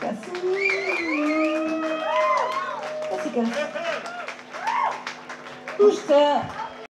Cassi. Cassi, Cassi.